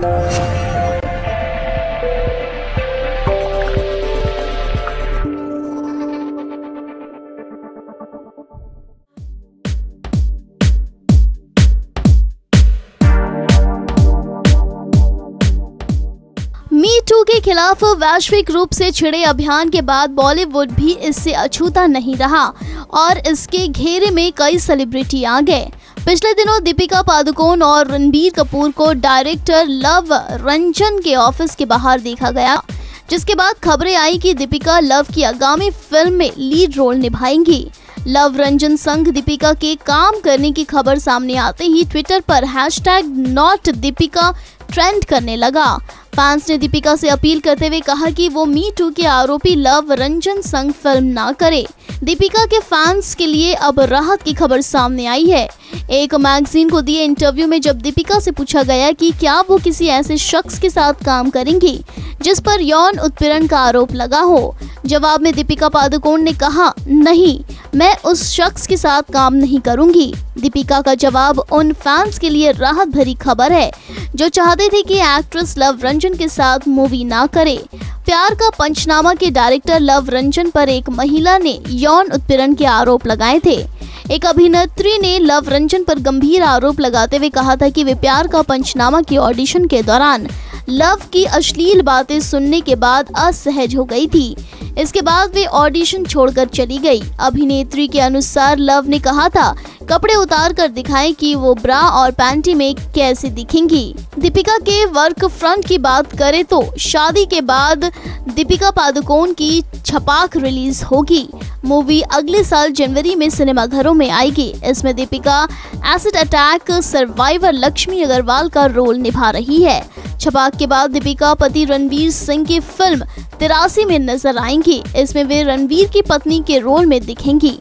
मी to के खिलाफ वैश्विक रूप से छिड़े अभियान के बाद बॉलीवुड भी इससे अछूता नहीं रहा और इसके घेरे में कई सेलिब्रिटी आ गए। पिछले दिनों दीपिका पादुकोण और रणबीर कपूर को डायरेक्टर लव रंजन के ऑफ़िस के बाहर देखा गया, जिसके बाद खबरें आई कि दीपिका लव की आगामी फ़िल्म में लीड रोल निभाएँगी। लव रंजन संघ दीपिका के काम करने की खबर सामने आते ही ट्विटर पर हैशटैग नॉट दीपिका ट्रेंड करने लगा। फैंस ने दीपिका से अपील करते हुए कहा कि वो मी टू के आरोपी लव रंजन संघ फ़िल्म ना करे। दीपिका के फैंस के लिए अब राहत की खबर सामने आई है। एक मैगजीन को दिए इंटरव्यू में जब दीपिका से पूछा गया कि क्या वो किसी ऐसे शख्स के साथ काम करेंगी, जिस पर यौन उत्पीड़न का आरोप लगा हो? जवाब में दीपिका पादुकोण ने कहा, नहीं, मैं उस शख्स के साथ काम नहीं करूँगी। दीपिका का जवाब, उन फैंस के लिए राहत भरी खबर है, जो चाहते थे कि एक्ट्रेस लव रंजन के साथ मूवी ना करे। प्यार का पंचनामा के डायरेक्टर लव रंजन पर एक महिला ने यौन उत्पीड़न के आरोप लगाए थे। एक अभिनेत्री ने लव रंजन पर गंभीर आरोप लगाते हुए कहा था कि वे प्यार का पंचनामा की ऑडिशन के दौरान लव की अश्लील बातें सुनने के बाद असहज हो गई थी। इसके बाद वे ऑडिशन छोड़कर चली गई। अभिनेत्री के अनुसार लव ने कहा था कपड़े उतार कर दिखाएँ कि वो ब्रा और पैंटी में कैसे दिखेंगी। दीपिका के वर्क फ्रंट की बात करें तो शादी के बाद दीपिका पादुकोण की छपाक रिलीज़ होगी। मूवी अगले साल जनवरी में सिनेमाघरों में आएगी। इसमें Deepika acid attack, survivor Laxmi Agarwal का रोल निभा रही है। छपाक के बाद दीपिका पति रणवीर सिंह की फ़िल्म तिरासी में नज़र आएँगी। इसमें वे रणवीर की पत्नी के रोल में दिखेंगी।